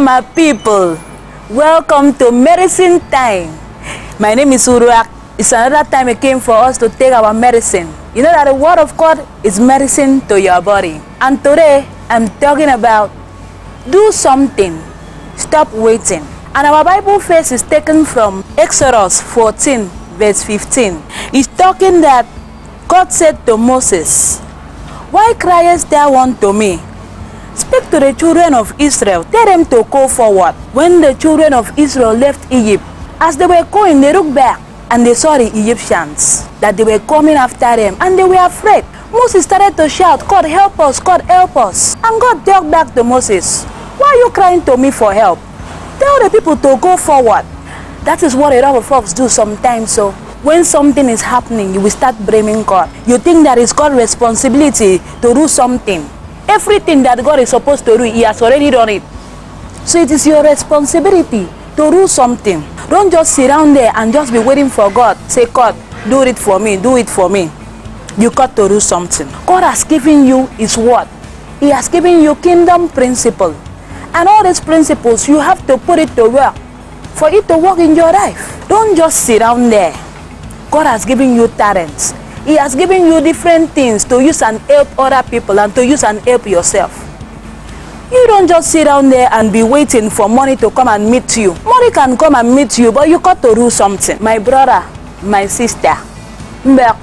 my people. Welcome to medicine time. My name is Uduak. It's another time it came for us to take our medicine. You know that the word of God is medicine to your body. And today I'm talking about do something. Stop waiting. And our Bible verse is taken from Exodus 14 verse 15. It's talking that God said to Moses, Why criest thou unto me? Speak to the children of Israel. Tell them to go forward. When the children of Israel left Egypt, as they were going, they looked back and they saw the Egyptians, that they were coming after them, and they were afraid. Moses started to shout, God help us, God help us. And God talked back to Moses, Why are you crying to me for help? Tell the people to go forward. That is what a lot of folks do sometimes. So when something is happening, you will start blaming God. You think that it's God's responsibility to do something. Everything that God is supposed to do, He has already done it. So it is your responsibility to do something. Don't just sit down there and just be waiting for God. Say, God, do it for me, do it for me. You got to do something. God has given you His word. He has given you kingdom principle. And all these principles, you have to put it to work for it to work in your life. Don't just sit down there. God has given you talents. He has given you different things to use and help other people and to use and help yourself. You don't just sit down there and be waiting for money to come and meet you. Money can come and meet you, but you got to do something. My brother, my sister,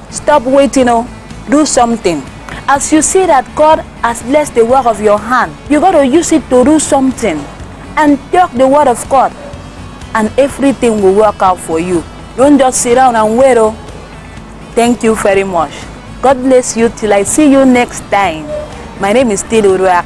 stop waiting, oh, do something. As you see that God has blessed the work of your hand, you got to use it to do something and talk the word of God, and everything will work out for you. Don't just sit down and wait, oh. Thank you very much. God bless you till I see you next time. My name is Till Uduak.